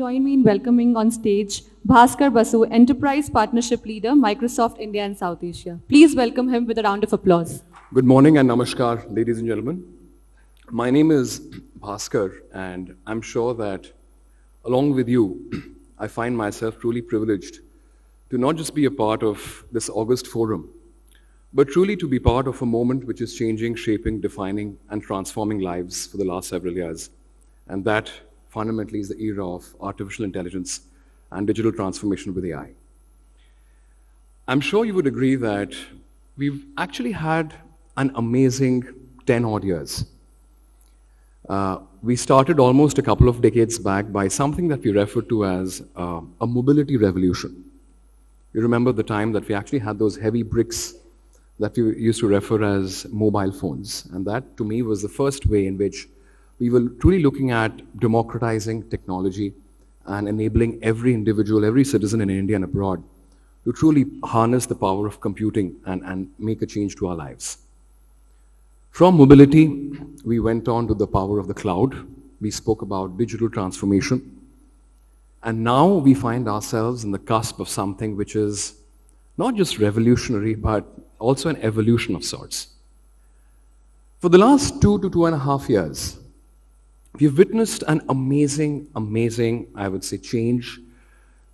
join me in welcoming on stage Bhaskar Basu, Enterprise Partnership Leader, Microsoft India and South Asia. Please welcome him with a round of applause. Good morning and namaskar, ladies and gentlemen. My name is Bhaskar, and I'm sure that along with you, I find myself truly privileged to not just be a part of this August forum, but truly to be part of a moment which is changing, shaping, defining, and transforming lives for the last several years. And that fundamentally is the era of artificial intelligence and digital transformation with AI. I'm sure you would agree that we've actually had an amazing 10 odd years. Uh, we started almost a couple of decades back by something that we refer to as uh, a mobility revolution. You remember the time that we actually had those heavy bricks that we used to refer as mobile phones. And that, to me, was the first way in which we were truly looking at democratizing technology and enabling every individual, every citizen in India and abroad to truly harness the power of computing and, and make a change to our lives. From mobility, we went on to the power of the cloud. We spoke about digital transformation. And now we find ourselves in the cusp of something which is not just revolutionary, but also an evolution of sorts. For the last two to two and a half years, we've witnessed an amazing, amazing, I would say, change,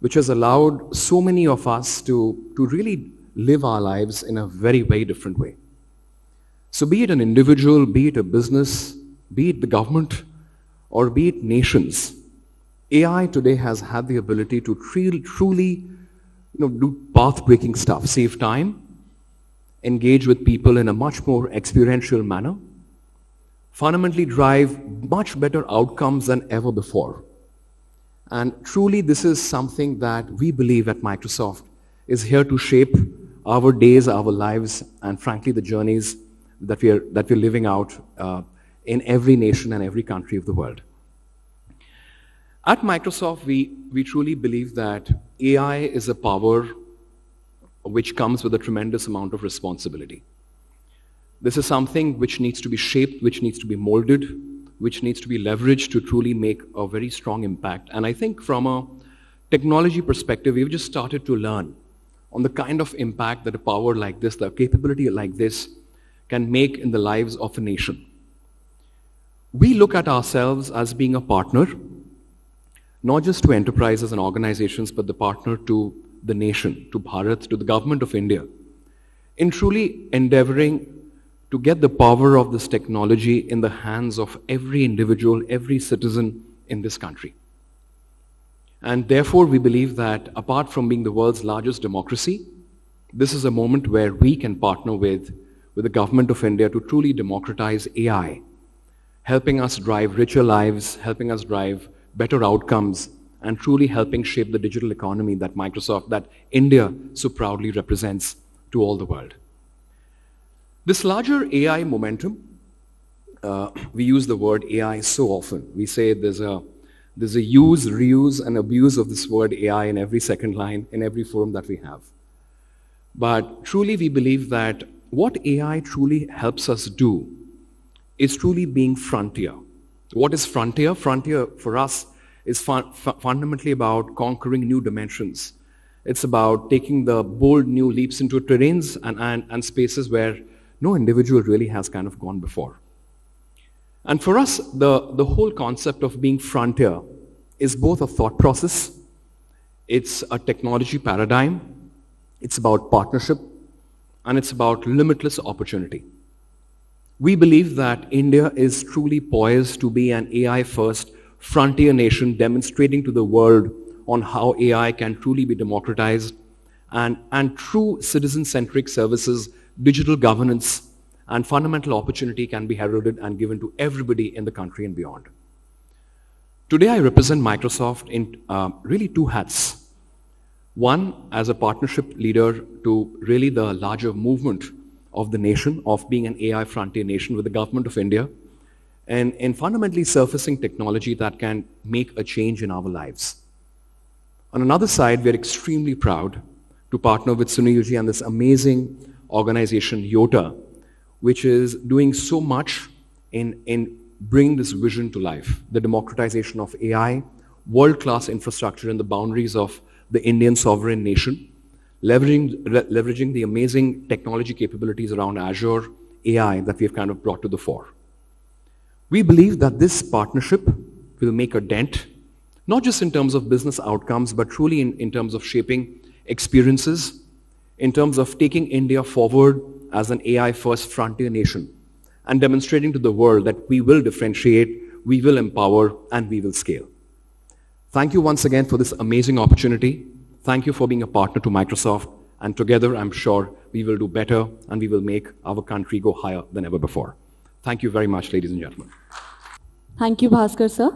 which has allowed so many of us to, to really live our lives in a very, very different way. So, be it an individual, be it a business, be it the government, or be it nations, AI today has had the ability to truly you know, do path breaking stuff, save time, engage with people in a much more experiential manner, fundamentally drive much better outcomes than ever before. And truly, this is something that we believe at Microsoft is here to shape our days, our lives, and frankly, the journeys that we are, that we're living out uh, in every nation and every country of the world. At Microsoft, we, we truly believe that AI is a power which comes with a tremendous amount of responsibility. This is something which needs to be shaped, which needs to be molded, which needs to be leveraged to truly make a very strong impact. And I think from a technology perspective, we've just started to learn on the kind of impact that a power like this, the capability like this, can make in the lives of a nation. We look at ourselves as being a partner, not just to enterprises and organizations, but the partner to the nation, to Bharat, to the government of India, in truly endeavoring to get the power of this technology in the hands of every individual, every citizen in this country. And therefore, we believe that apart from being the world's largest democracy, this is a moment where we can partner with, with the government of India to truly democratize AI, helping us drive richer lives, helping us drive better outcomes, and truly helping shape the digital economy that Microsoft, that India so proudly represents to all the world. This larger AI momentum, uh, we use the word AI so often. We say there's a, there's a use, reuse, and abuse of this word AI in every second line, in every forum that we have. But truly, we believe that what AI truly helps us do is truly being frontier. What is frontier? Frontier for us is fun- fundamentally about conquering new dimensions. It's about taking the bold new leaps into terrains and, and, and spaces where no individual really has kind of gone before. And for us, the, the whole concept of being frontier is both a thought process, it's a technology paradigm, it's about partnership, and it's about limitless opportunity. We believe that India is truly poised to be an AI first frontier nation demonstrating to the world on how AI can truly be democratized and, and true citizen-centric services, digital governance, and fundamental opportunity can be heralded and given to everybody in the country and beyond. Today I represent Microsoft in uh, really two hats. One, as a partnership leader to really the larger movement of the nation, of being an AI frontier nation with the government of India, and, and fundamentally surfacing technology that can make a change in our lives. On another side, we're extremely proud to partner with Sunil and this amazing organization, Yotta, which is doing so much in, in bringing this vision to life, the democratization of AI, world-class infrastructure in the boundaries of the Indian sovereign nation, leveraging, le- leveraging the amazing technology capabilities around Azure, AI that we've kind of brought to the fore. We believe that this partnership will make a dent, not just in terms of business outcomes, but truly in, in terms of shaping experiences, in terms of taking India forward as an AI first frontier nation, and demonstrating to the world that we will differentiate, we will empower, and we will scale. Thank you once again for this amazing opportunity. Thank you for being a partner to Microsoft. And together, I'm sure we will do better and we will make our country go higher than ever before. Thank you very much, ladies and gentlemen. Thank you, Bhaskar sir.